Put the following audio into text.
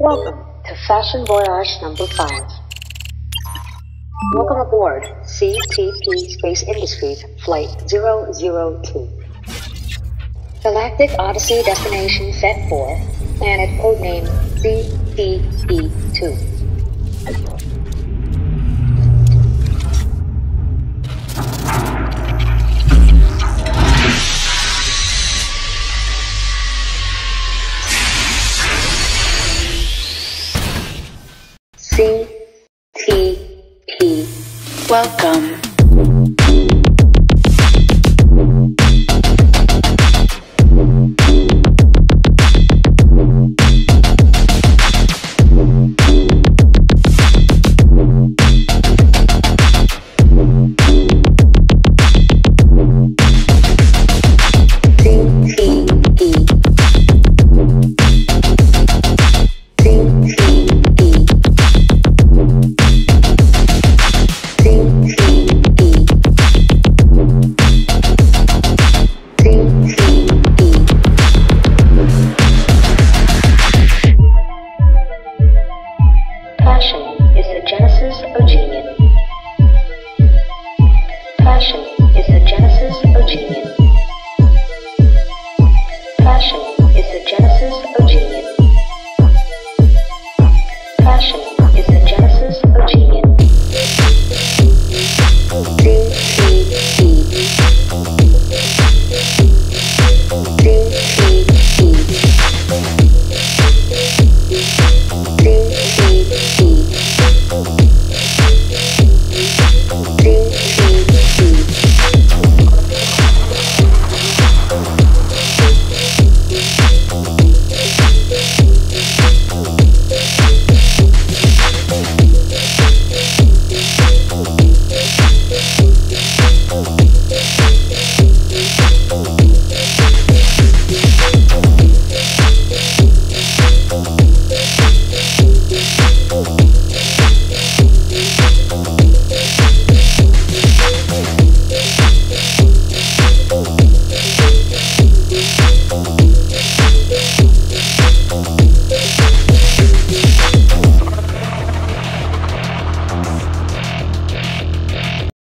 Welcome to Fashion Voyage number 5. Welcome aboard CTP Space Industries Flight 002. Galactic Odyssey destination set for planet codename CTP2. CTP. Welcome.